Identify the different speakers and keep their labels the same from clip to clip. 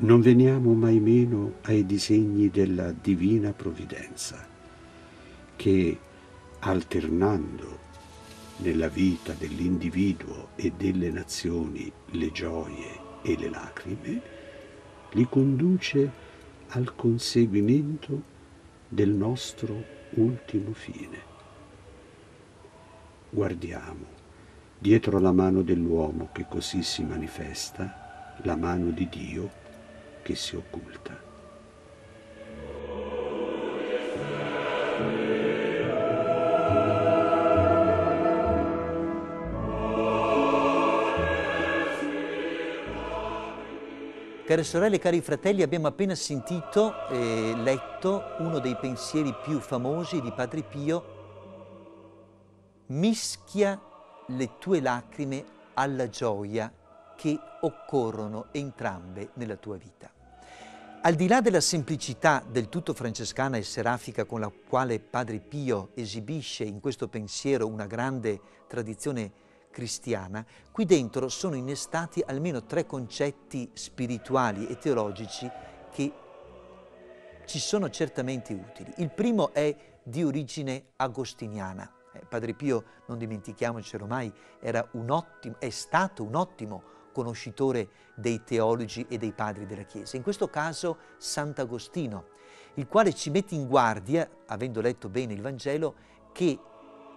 Speaker 1: non veniamo mai meno ai disegni della divina provvidenza, che alternando nella vita dell'individuo e delle nazioni le gioie e le lacrime, li conduce al conseguimento del nostro ultimo fine. Guardiamo, dietro la mano dell'uomo che così si manifesta, la mano di Dio che si occulta.
Speaker 2: Care sorelle e cari fratelli, abbiamo appena sentito e letto uno dei pensieri più famosi di Padre Pio, mischia le tue lacrime alla gioia che occorrono entrambe nella tua vita. Al di là della semplicità del tutto francescana e serafica con la quale Padre Pio esibisce in questo pensiero una grande tradizione cristiana, qui dentro sono innestati almeno tre concetti spirituali e teologici che ci sono certamente utili. Il primo è di origine agostiniana. Eh, Padre Pio, non dimentichiamocelo mai, ottimo, è stato un ottimo conoscitore dei teologi e dei padri della Chiesa. In questo caso Sant'Agostino, il quale ci mette in guardia, avendo letto bene il Vangelo, che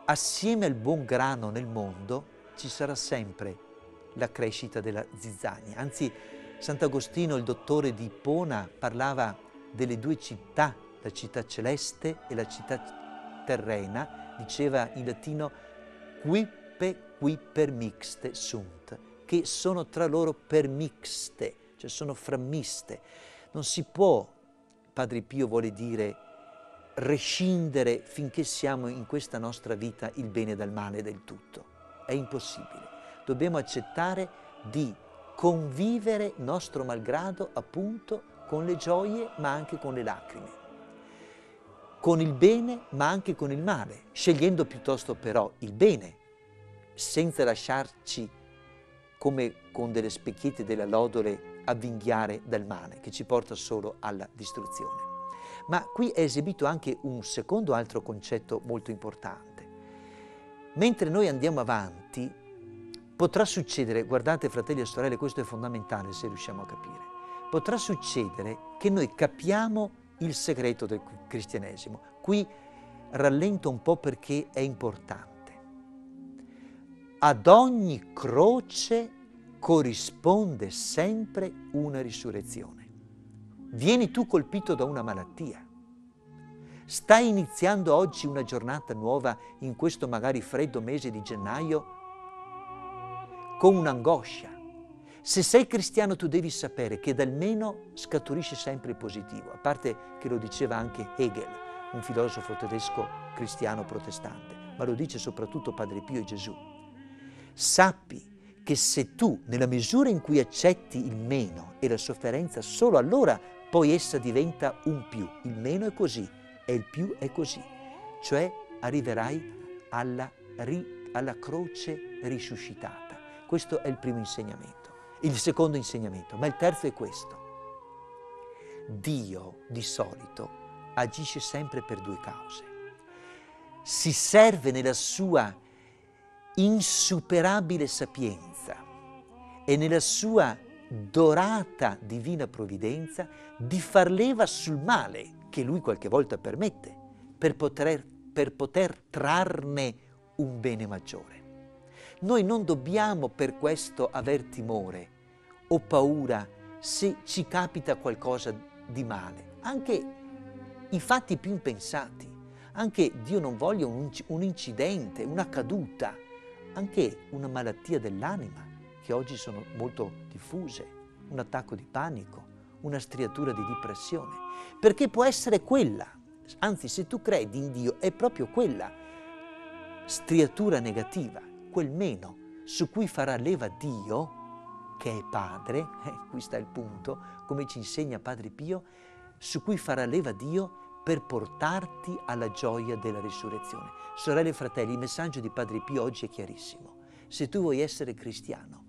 Speaker 2: assieme al buon grano nel mondo ci sarà sempre la crescita della zizzania. Anzi, Sant'Agostino, il dottore di Ippona, parlava delle due città, la città celeste e la città terrena, diceva in latino quippe qui permixte sunt, che sono tra loro permixte, cioè sono frammiste. Non si può, Padre Pio vuole dire, rescindere finché siamo in questa nostra vita il bene dal male del tutto è impossibile. Dobbiamo accettare di convivere nostro malgrado appunto con le gioie ma anche con le lacrime, con il bene ma anche con il male, scegliendo piuttosto però il bene, senza lasciarci come con delle specchiette della lodole avvinghiare dal male che ci porta solo alla distruzione. Ma qui è esibito anche un secondo altro concetto molto importante Mentre noi andiamo avanti, potrà succedere, guardate fratelli e sorelle, questo è fondamentale se riusciamo a capire, potrà succedere che noi capiamo il segreto del cristianesimo. Qui rallento un po' perché è importante. Ad ogni croce corrisponde sempre una risurrezione. Vieni tu colpito da una malattia Stai iniziando oggi una giornata nuova in questo magari freddo mese di gennaio con un'angoscia. Se sei cristiano tu devi sapere che dal meno scaturisce sempre il positivo, a parte che lo diceva anche Hegel, un filosofo tedesco cristiano protestante, ma lo dice soprattutto Padre Pio e Gesù. Sappi che se tu, nella misura in cui accetti il meno e la sofferenza, solo allora poi essa diventa un più. Il meno è così, e il più è così, cioè arriverai alla, ri, alla croce risuscitata. Questo è il primo insegnamento. Il secondo insegnamento, ma il terzo è questo. Dio di solito agisce sempre per due cause. Si serve nella sua insuperabile sapienza e nella sua dorata divina provvidenza di far leva sul male che lui qualche volta permette per poter, per poter trarne un bene maggiore. Noi non dobbiamo per questo aver timore o paura se ci capita qualcosa di male, anche i fatti più impensati, anche Dio non voglia un, un incidente, una caduta, anche una malattia dell'anima che oggi sono molto diffuse, un attacco di panico, una striatura di depressione, perché può essere quella, anzi se tu credi in Dio è proprio quella striatura negativa, quel meno su cui farà leva Dio, che è Padre, eh, qui sta il punto, come ci insegna Padre Pio, su cui farà leva Dio per portarti alla gioia della risurrezione. Sorelle e fratelli, il messaggio di Padre Pio oggi è chiarissimo. Se tu vuoi essere cristiano,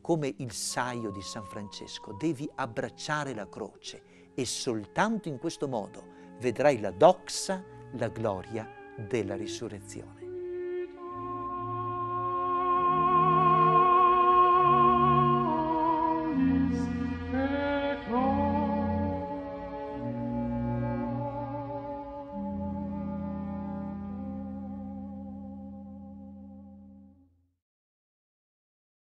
Speaker 2: come il saio di San Francesco, devi abbracciare la croce e soltanto in questo modo vedrai la doxa, la gloria della risurrezione.